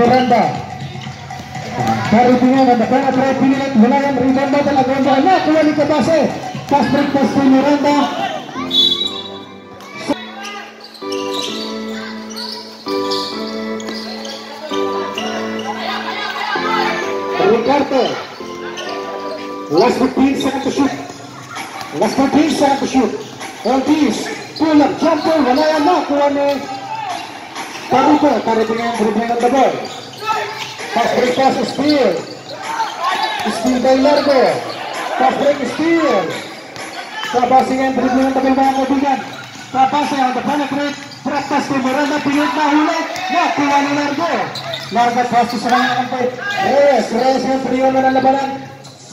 ಹೋರಾಟ ರೀತಿಯ ಒಂದು ಪೇರ ಪ್ರಯತ್ನ ಮುಲಾಯಂ ರೀಗೊಂಡೋದಲ್ಲ ಗೊಂಡೋದಲ್ಲ ಕುವಲಿಕ ಭಾಷೆ ತಸ್ಬ್ರಿಕ್ ತಸ್ಬಿ ನಿರಂತ Ricardo was the team second to shoot. Was the team second to shoot. On these, pull up, jump, Valaya. Ang dribbling of the ball. Pass break pass to Steele. Steele by Largo. Pass break to Steele. Kapasing ang dribbling of the ball mga kaibigan. Kapasing ang the penetrate. Drop pass to Miranda. Pilit na huli. Nakuha ni Largo. Largo pass to sa kanya kampay. Reyes. Reyes trio na nalabanan.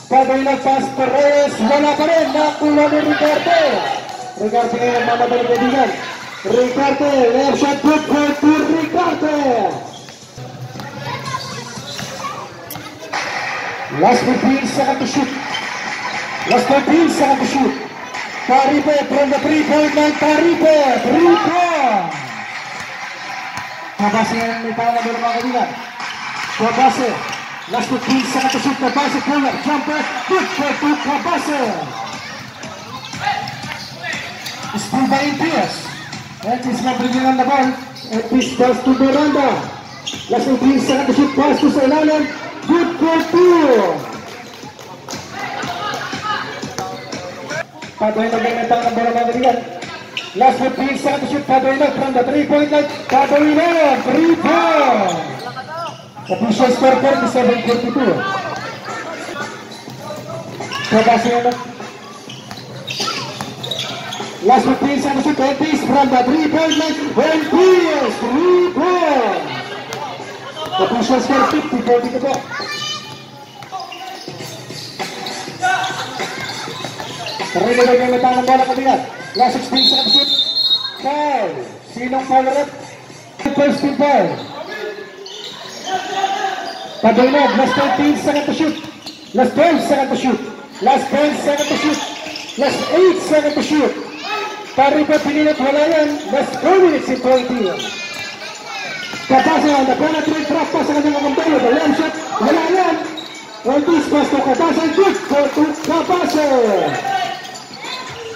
Pagay na pass to Reyes. Wala rin. Nakuha ni Ricardo. Ricardo ngayon mamatay kaibigan. Ricarte, left shot good play to Ricarte. Last 15 seconds to shoot. Last 15 seconds to shoot. Paripe from the three-point line. Paripe, Rico. Kapasin ni Tana doon mga kabilan. Kapasin. Last 15 seconds to shoot. Kapasin, corner, jumper. Good play to Kapasin. Spoon by Pierce. And he's not bringing on the ball. And this pass to Miranda. Last 15 seconds to shoot. Pass to sa ilalim. Good for bola mga kaibigan. Last 15 seconds to shoot. Three-point line. Padoy na. Three-point. Official score 47-42. Kabasi na. Last 15 seconds to. Ortiz from the three-point line. Ortiz. Three-point. Official score 50-42 po. Sarili na gamit ang bola kabigat. Last 16 seconds shoot. Foul. Sinong foul rep? First team foul. Pagaynog, last 13 seconds to shoot. Last 12 seconds to shoot. Last 10 seconds to shoot. Last 8 seconds to shoot. Paripa pinilit wala yan. Last 4 minutes in 20. Kapasa, na-penetrate drop pa sa kanyang kampanya. The long shot, wala yan. Ortiz pass to Kapasa. Good for to Kapasa.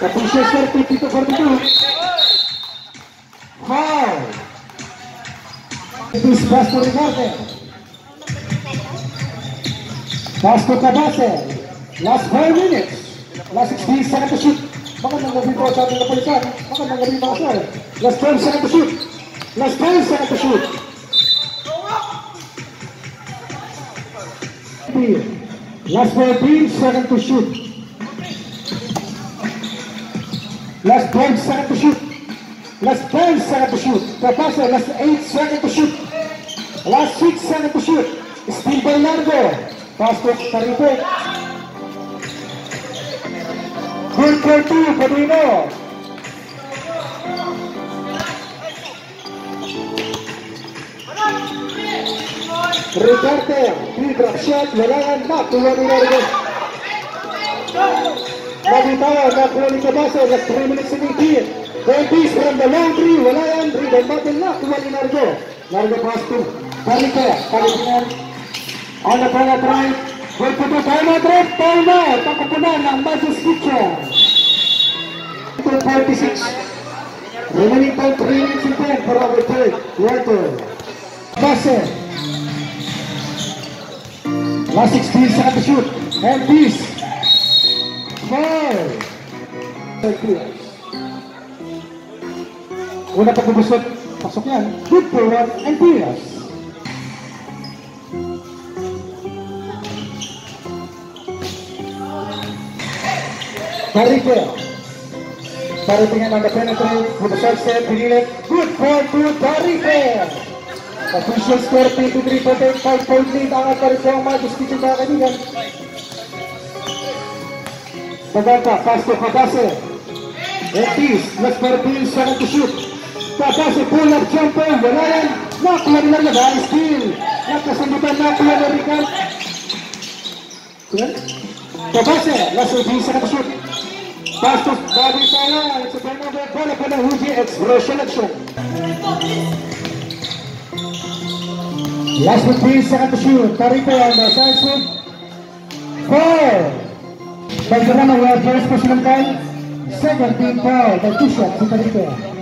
Kapisa score 50 to 42. Foul. Ortiz pass to Ricardo. Pass to Kapasa. Last 5 minutes. Last 16 seconds to shoot. Magandang gabi po sa ating kapulisan. Magandang gabi mga sir. Last 12 second to shoot. Last 12 second to shoot. Last 14 second to shoot. Last 12 second to shoot. Last 12 second to shoot. Kapasa, last 8 second to shoot. Last 6 second to shoot. Still by Largo. Pasok pa rin po. 120 for Dino. Ricarte, Vibración, le hagan más, tu va a mirar Nabitaya, not really the buzzer, just three minutes in the key. One piece from the long three, on the. Rep, time out, takupunan ng Mazes Kitchen. 46. Remaining time 3 minutes and 10 for our third quarter. Base. Last 16 seconds shoot. And this. Foul. Una pagbubusot. Pasok yan. Good for one. And Enrique. Starting in on the penetrate with the short set, Pinile. Good ball to Enrique. Official score 53 48, 5 point lead ang Atarikong Magus dito sa kanigan. Pagata, pass to Pagase. Ortiz, last for Bill, siya nag shoot. Pagase, pull up jumper, wala yan. Nakuha nila na ba, steal. Nakasandipan, nakuha na Ricard. Pagase, last for Bill, siya nag shoot. Fastest body power, it's a game of the ball upon a Huji Expression Last shoot. Tariko on the side swing. Four. By the runaway, first position time. Second team foul by two shots to Tariko.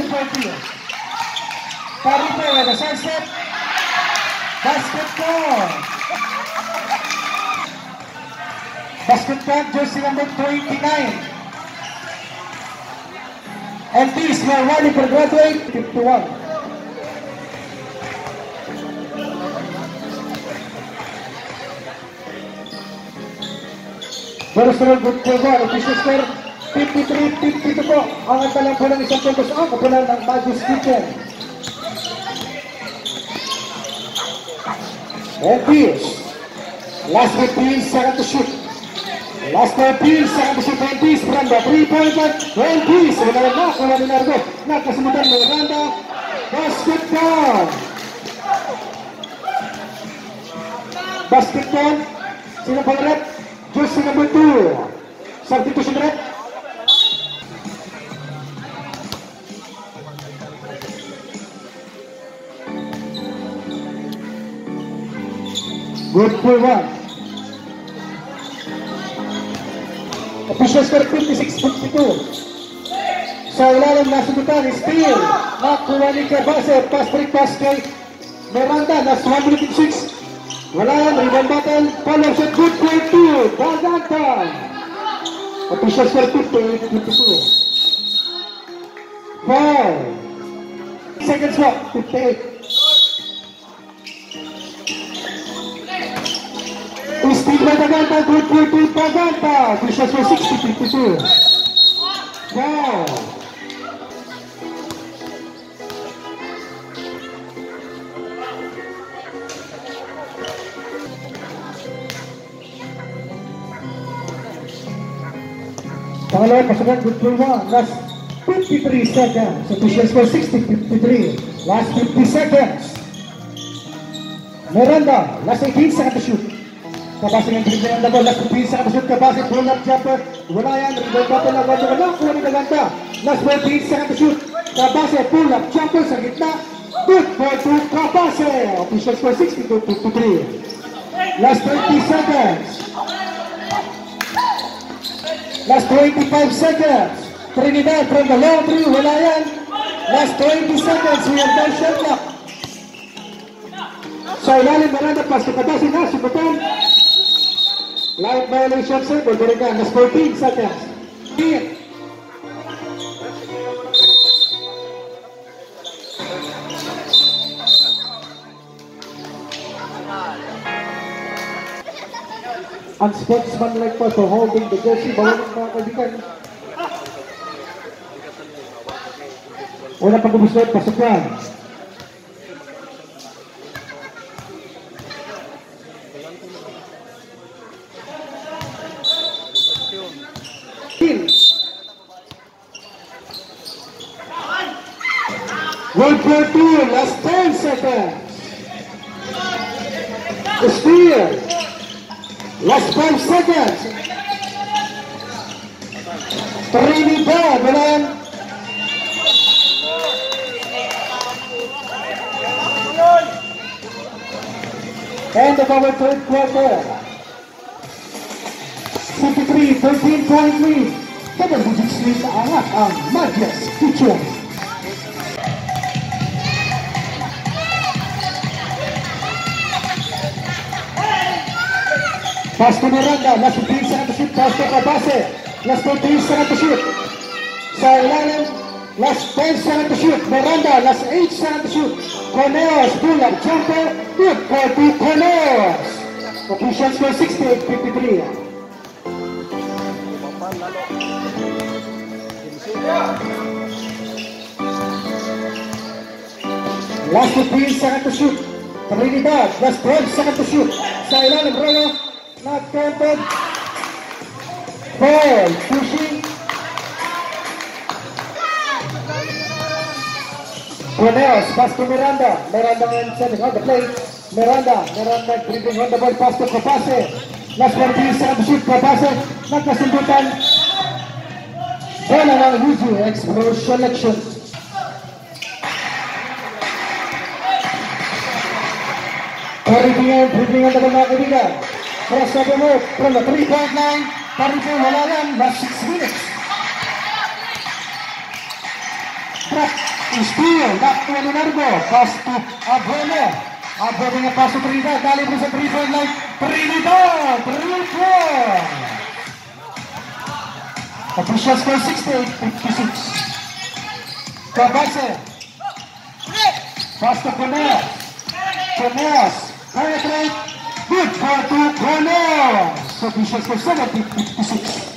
Party. Tarito. Wala sunset. Basketball. Basketball jersey number 29. And this will Wally for graduate 51. Barcelona good for one. Official score 53-52 po. Ang antalang po ng isang puntos ang kapunan ng Magis Kitchen. This. Last 15 second to shoot. Last 15 second shoot. And this from the three-point line. And this. Wala na. Wala ni Nardo. Nakasimutan ni Miranda. Basketball. Basketball. Rep? Jersey number 2. Substitution. Good for one. Official score 56-52. Sa ilalim na subutan, steal. Nakuha ni Cabase, pass break pass kay Miranda, nas 106. Wala yan, rebound battle, follow shot, good play two, Bagatan. Official score 58-52. Foul. Second shot, 58. Steve Baganta, good play to Baganta. Official score 60-52. Foul. Pangalawa, pasukan. Last 53 seconds. Official score 60-53. Last 50 seconds. Miranda, last 18 seconds. Kabase ng dribble ng laban, last 15 seconds to shoot. Kabase, pull up jumper. Wala yan, rebound battle na wala wala. Kuha ni Gaganta. Last 14 seconds to shoot. Kabase, pull up jumper sa gitna. Good for two, Kabase. Official score 62-53. Last 30 seconds. Last 25 seconds. Trinidad from the long three. Wala yan. Last 20 seconds. We have done shot clock. Sa ilalim Miranda pass to Kabase na. Subutan. Light violation sir. Last 14 seconds. Hit. unsportsmanlike po for holding the jersey. Ng mga kaibigan. Una pang gumusot, pasok yan. One for two, last 10 seconds. Steal. Last five seconds. Trinidad, Milan. And of our third quarter. 53, 13 point lead. Double digits lead na angat ang Magias. Pasto Miranda, last 15 second to shoot. Pasto Cabase, last 15 second to shoot. Sa ilalim, last 10 second shoot. Miranda, last 8 second to shoot. Corneos, pull-up jumper, good for the Official score 68-53. Last 15 second to shoot. Trinidad, last 12 second to shoot. Sa ilalim, not counted. Foul, pushing. Cornels, pass to Miranda. Miranda and sending on the play. Miranda, Miranda dribbling on the ball, pass to Kopase. Last 14 seconds to shoot, Kopase. Nagkasundutan. Bola ng UG, explosion selection. Caribbean, dribbling on the ball mga kaibigan. Cross over move from the three-point line. Caribbean, wala yan, last 6 minutes. Trap, steal, back to Leonardo. Pass to Abuelo. Abuelo nga pass to Trinidad. Dali mo sa three-point line. Trinidad, three-point. Official score 68-56. Kabase. Pass to Cornell. Cornell. Penetrate. Good Big Fatu Corner. Sufficient for 70-56.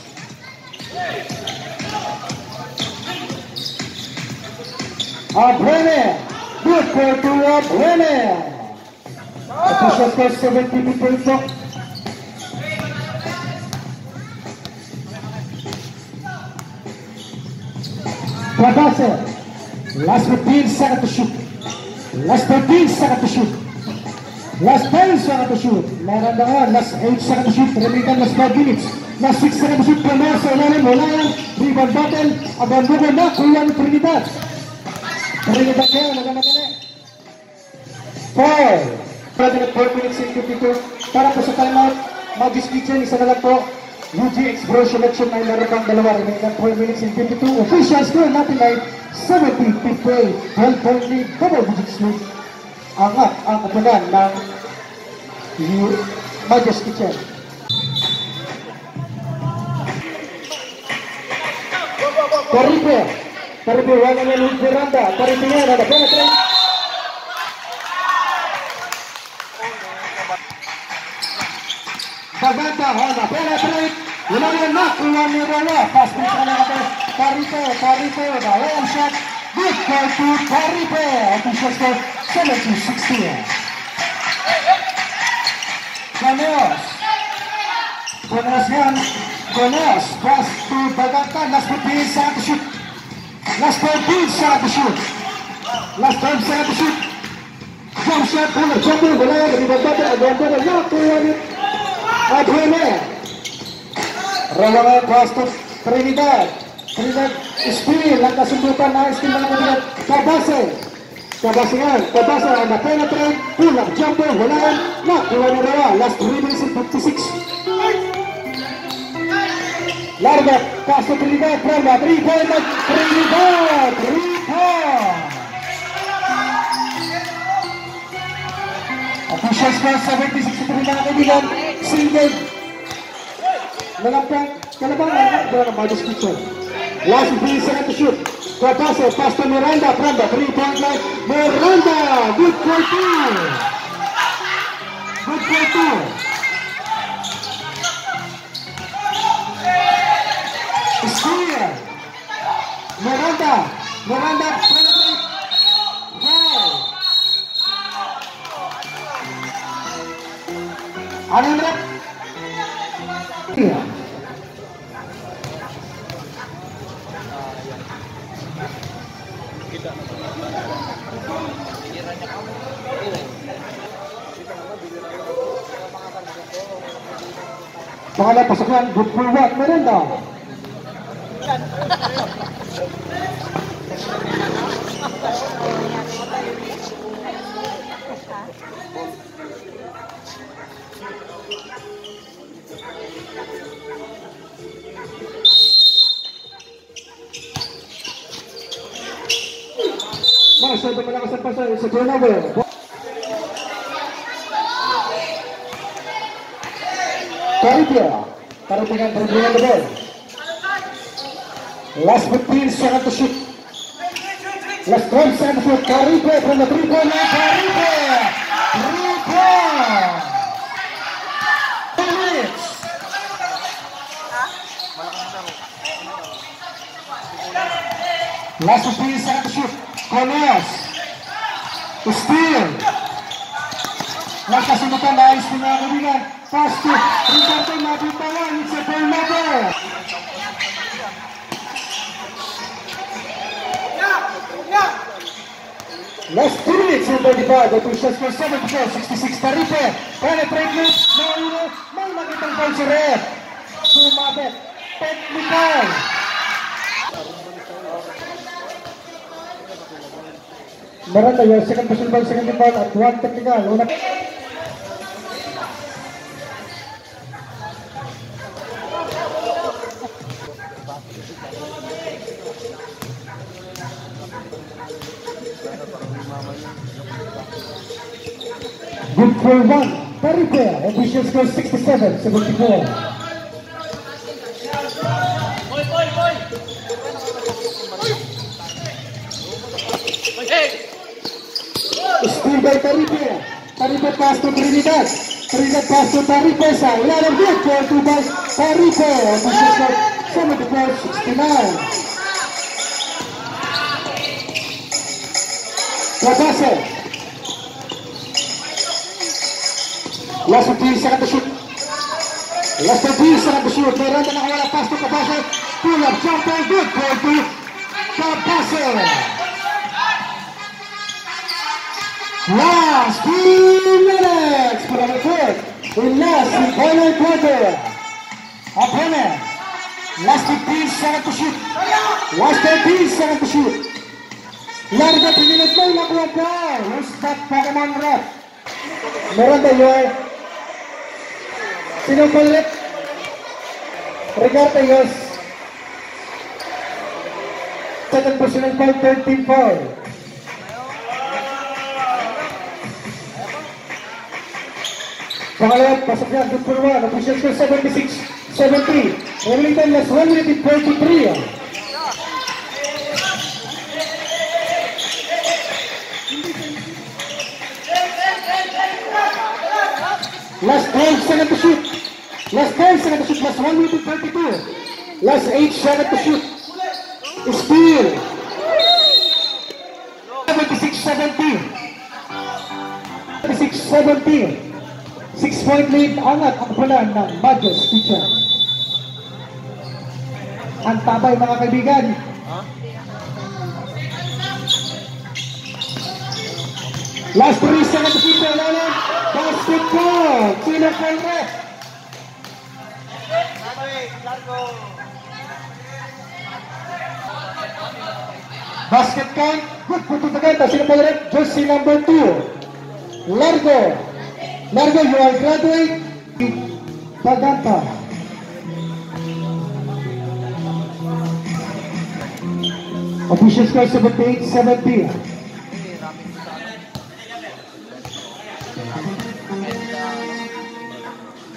Abrene. Big Fatu Abrene. Sufficient for 70-56. Продался. Last 15 seconds to shoot. Last 15 seconds to shoot. Last 10 seconds to shoot. Meron na nga. Last 8 seconds to shoot. Remitan last 5 minutes. Last 6 seconds to shoot. Sa ilalim. Wala yan. Rebound battle. Abandugo na. Kuya ni Trinidad. Trinidad kaya. Nagamatali. Foul. Pwede na 4 minutes and 52. Para po sa timeout. Magis Kitchen. Isa na lang po. UG Explosion Selection ay meron pang dalawa. Remaining 4 minutes and 52. Official score natin ay 70-58. 12 point lead. Double digits lead. Angat ang kapunan ng Magis Kitchen. Caribe. Caribe, wala na Luis Miranda. Caribe nga, nada penetrate. Baganda, Honda, penetrate. Wala na nakuha ni Rolo. Pass mo sa kanila natin. Caribe, Caribe, the layup shot. Good for two, Caribe. Official score, Cemetery 16. Γονέος. Γονέος Γιάνν. Γονέος. Πας του Μπαγάτα. Να σου πει σαν το σουτ. Να σου πει σαν το σουτ. Να σου πει σαν το σουτ. Κόμψε πούλε. κονέα, γονέα. Να του Σπύρι. Λαγκασυμπούτα. Να εστιμάμε. Καρπάσε. Καρπάσε. Kapasinan, Papasa and the penetrant, pull up jumper, Hulayan, knock to Wanurawa, last 3 minutes and 56. Larga, passo per Riva, prova, Riva, Riva, Riva! Officials pass, 76 per Riva, Riva, single. Nalampang, Kalabang, Riva, Riva, Riva, Riva, Last 3 seconds to shoot. Corpaso, pass to Miranda, from the three point line, Miranda, good for two. Good for two. Spear. Miranda. Miranda. Anandra. Yeah. Pangalan pasukan, good for what? Merenda. Masa berlangsung pasal sekian apa? Karibia, Karibia berhubungan the ball. Last 15 seconds to shoot. Last 12 seconds to shoot. Caribe from the three-point line. Caribe! Three-point! Two minutes. Last 15 seconds to shoot. Cornelius. Steal. Nakasundutan na ayos din to Ricardo Mabutawan. It's a ball number. Last 2 minutes in 35. The two shots for 74, 66 Tarife. Penetrate loop. Naulo. May makitang foul si Rep. Sumabit. Technical. Meron tayo, second position ball, second ball, at one technical. Una. for one. Very fair. Officials go 67, 74. Still by Taripe. Taripe pass to Trinidad. Trinidad pass to Taripe. Side. Lot of good for two by Taripe. Officials go 74, 69. What does? To shoot. Last 15 second to shoot. Meron na nakawala pass to Kabase. Pull up, jumper, good for two. Kabase. Last few minutes for the fourth. In last in final quarter. Opponent. Last 15 second to shoot. Last 13 second to shoot. Larga pinilit mo yung nakuha ka. Who's that Pokemon rep? Meron tayo. Sino ba ulit? Ricardo Yos. Second position 13 foul. Pangalawa, pasok yan, good for one. Official score 76, 70. Rolling time last 1 minute and 43. ah. Last 12 seconds to shoot. Last 12 seconds to shoot. Last 1 minute and 32. Last 8 seconds to shoot. Steal. 76 17. 76 17. 6 point lead angat ang pala ng Madras Kitchen. Ang tabay mga kaibigan. Last 3 seconds to shoot. Basketball. Sino Conre? Basket count. Good Tutaganta. Sino pa rin? Jersey number 2. Largo. Largo, you are graduate. Paganta. Official score 78 17.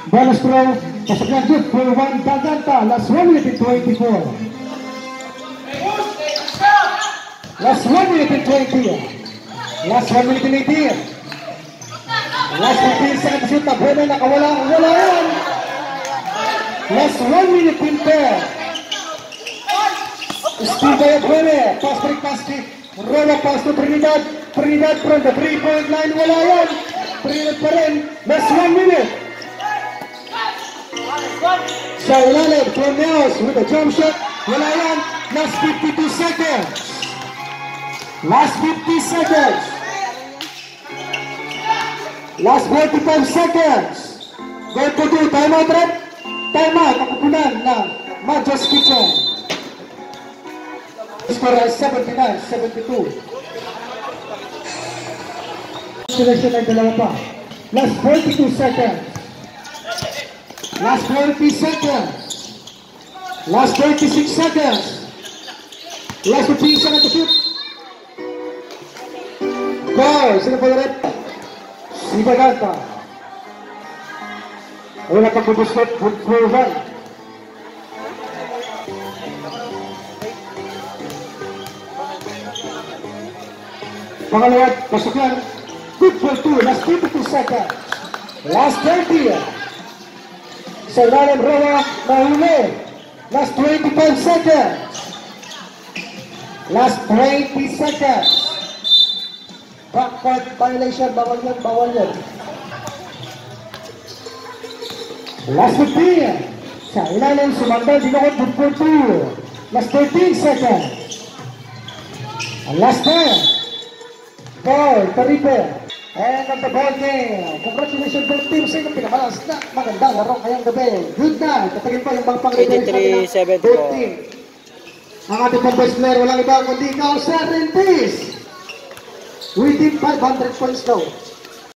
Bonus throw, na good for one Paganta. Last 1 minute and 24. Last 1 minute 20. Last 1 minute and 18. Last 15 seconds shoot na buena nakawala. Wala yan. Last 1 minute and 10. Steal by Abuene. Pass break, pass kick. Roll up pass to Trinidad. Trinidad from the three-point line. Wala yan. Trinidad pa rin. Last 1 minute. Sa ilalim, from Neos with a jump shot. Yan. Last 52 seconds. Last 50 seconds. Last 45 seconds. Going to do timeout rep. Timeout. Kapupunan ng Madras Kitchen. Score ay 79-72. Selection ay dalawa pa. Last 42 seconds. Last 40 seconds. Last 36 seconds. Last 15 seconds to shoot. Goal! Sino pa rin? Si Baganta. Wala pang bubustot. Good for one. Pangalawa, pasok yan. Good for two. Last 22 seconds. Last 30. Sa ilalim, Roa, nahuli. Last 25 seconds. Last 20 seconds. Backcourt violation, bawal yan, bawal yan. Last 15. Sa ilalim, sumanda, dinukot, for two. Last 13 seconds. Last 10. Ball, Taripe. And on the ball game. Congratulations both teams sa inyong pinamalas na magandang laro kayang gabi. Good night. Tatagin pa yung mga 83-74. both team. Ang ating pang best player, walang iba kundi ikaw, Sir Rentis. Within 500 points daw.